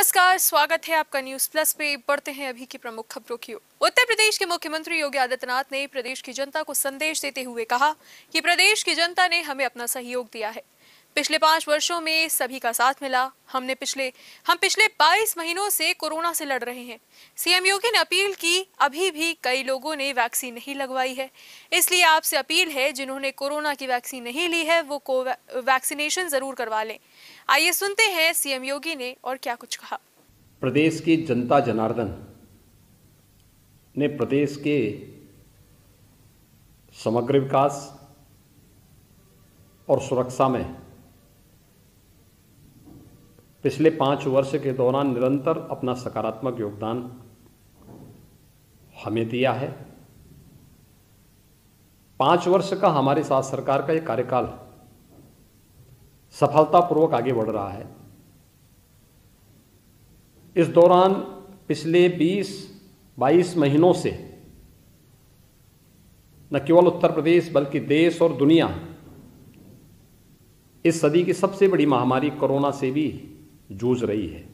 नमस्कार, स्वागत है आपका न्यूज़ प्लस पे। बढ़ते हैं अभी की प्रमुख खबरों की ओर। उत्तर प्रदेश के मुख्यमंत्री योगी आदित्यनाथ ने प्रदेश की जनता को संदेश देते हुए कहा कि प्रदेश की जनता ने हमें अपना सहयोग दिया है। पिछले पाँच वर्षों में सभी का साथ मिला। हमने पिछले, हम पिछले 22 महीनों से कोरोना से लड़ रहे हैं। सीएम योगी ने अपील की, अभी भी कई लोगों ने वैक्सीन नहीं लगवाई है। इसलिए आपसे अपील है, जिन्होंने कोरोना की वैक्सीन नहीं ली है, वो को वैक्सीनेशन ज़रूर करवा लें। आइए सुनते हैं सीएम योगी ने और क्या कुछ कहा। प्रदेश की जनता जनार्दन ने प्रदेश के समग्र विकास और सुरक्षा में पिछले पाँच वर्ष के दौरान निरंतर अपना सकारात्मक योगदान हमें दिया है। पाँच वर्ष का हमारे साथ सरकार का ये कार्यकाल सफलतापूर्वक आगे बढ़ रहा है। इस दौरान पिछले 20-22 महीनों से न केवल उत्तर प्रदेश बल्कि देश और दुनिया इस सदी की सबसे बड़ी महामारी कोरोना से भी जूझ रही है।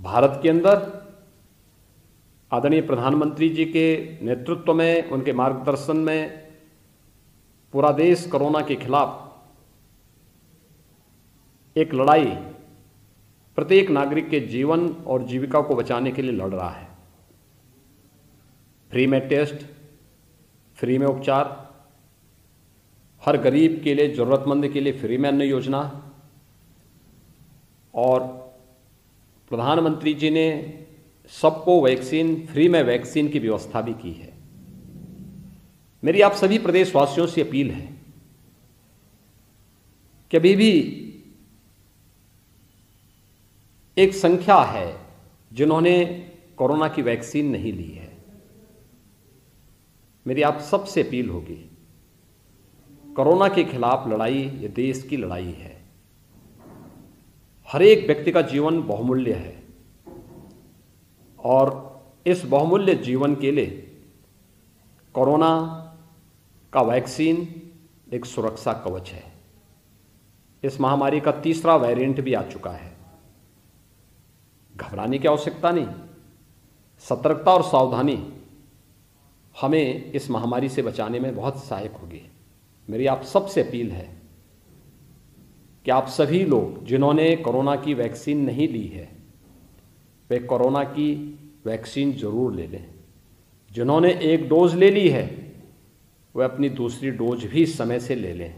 भारत के अंदर आदरणीय प्रधानमंत्री जी के नेतृत्व में, उनके मार्गदर्शन में, पूरा देश कोरोना के खिलाफ एक लड़ाई प्रत्येक नागरिक के जीवन और जीविका को बचाने के लिए लड़ रहा है। फ्री में टेस्ट, फ्री में उपचार हर गरीब के लिए, ज़रूरतमंद के लिए फ्री में अन्न योजना। और प्रधानमंत्री जी ने सबको वैक्सीन, फ्री में वैक्सीन की व्यवस्था भी की है। मेरी आप सभी प्रदेशवासियों से अपील है कि अभी भी एक संख्या है जिन्होंने कोरोना की वैक्सीन नहीं ली है। मेरी आप सबसे अपील होगी कोरोना के खिलाफ लड़ाई ये देश की लड़ाई है। हर एक व्यक्ति का जीवन बहुमूल्य है और इस बहुमूल्य जीवन के लिए कोरोना का वैक्सीन एक सुरक्षा कवच है। इस महामारी का तीसरा वेरिएंट भी आ चुका है। घबराने की आवश्यकता नहीं, सतर्कता और सावधानी हमें इस महामारी से बचाने में बहुत सहायक होगी। मेरी आप सबसे अपील है कि आप सभी लोग जिन्होंने कोरोना की वैक्सीन नहीं ली है, वे कोरोना की वैक्सीन ज़रूर ले लें। जिन्होंने एक डोज ले ली है, वे अपनी दूसरी डोज भी समय से ले लें।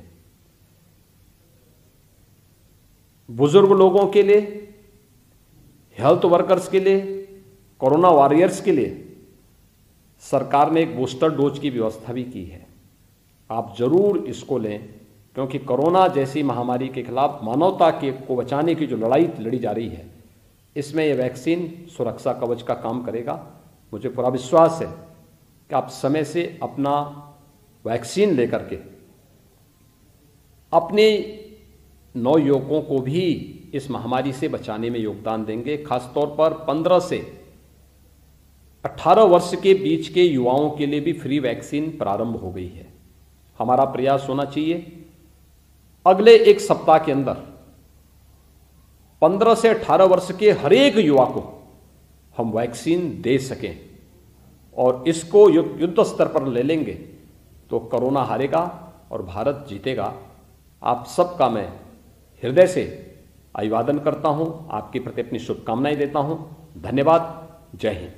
बुज़ुर्ग लोगों के लिए, हेल्थ वर्कर्स के लिए, कोरोना वॉरियर्स के लिए सरकार ने एक बूस्टर डोज की व्यवस्था भी की है। आप ज़रूर इसको लें, क्योंकि कोरोना जैसी महामारी के खिलाफ मानवता के को बचाने की जो लड़ाई लड़ी जा रही है, इसमें यह वैक्सीन सुरक्षा कवच का काम करेगा। मुझे पूरा विश्वास है कि आप समय से अपना वैक्सीन लेकर के, अपने नौ युवकों को भी इस महामारी से बचाने में योगदान देंगे। खासतौर पर 15 से 18 वर्ष के बीच के युवाओं के लिए भी फ्री वैक्सीन प्रारंभ हो गई है। हमारा प्रयास होना चाहिए। अगले एक सप्ताह के अंदर 15 से 18 वर्ष के हरेक युवा को हम वैक्सीन दे सकें और इसको युद्ध स्तर पर ले लेंगे तो कोरोना हारेगा और भारत जीतेगा। आप सबका मैं हृदय से अभिवादन करता हूँ। आपके प्रति अपनी शुभकामनाएँ देता हूँ। धन्यवाद। जय हिंद।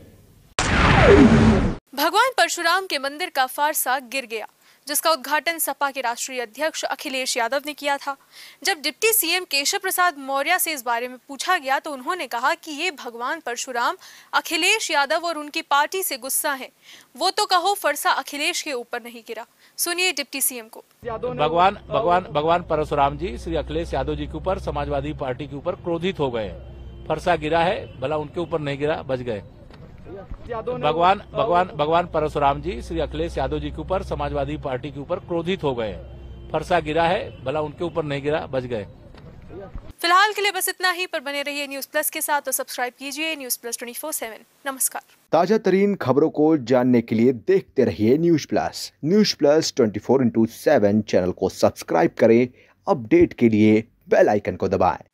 भगवान परशुराम के मंदिर का फारसा गिर गया। जिसका उद्घाटन सपा के राष्ट्रीय अध्यक्ष अखिलेश यादव ने किया था। जब डिप्टी सीएम केशव प्रसाद मौर्य से इस बारे में पूछा गया तो उन्होंने कहा कि ये भगवान परशुराम अखिलेश यादव और उनकी पार्टी से गुस्सा है। वो तो कहो फरसा अखिलेश के ऊपर नहीं गिरा। सुनिए डिप्टी सीएम को। भगवान भगवान भगवान परशुराम जी श्री अखिलेश यादव जी के ऊपर समाजवादी पार्टी के ऊपर क्रोधित हो गए फरसा गिरा है भला उनके ऊपर नहीं गिरा बच गए। भगवान भगवान भगवान परशुराम जी श्री अखिलेश यादव जी के ऊपर समाजवादी पार्टी के ऊपर क्रोधित हो गए। फरसा गिरा है भला उनके ऊपर नहीं गिरा बच गए। फ़िलहाल के लिए बस इतना ही पर बने रहिए न्यूज़ प्लस के साथ तो सब्सक्राइब कीजिए news plus twenty four seven नमस्कार। ताज़ा तरीन खबरों को जानने के लिए देखते रहिए news plus news plus twenty four into seven channel को सब्सक्राइब करें अपडेट के लिए बेल आइकन को दबाएँ।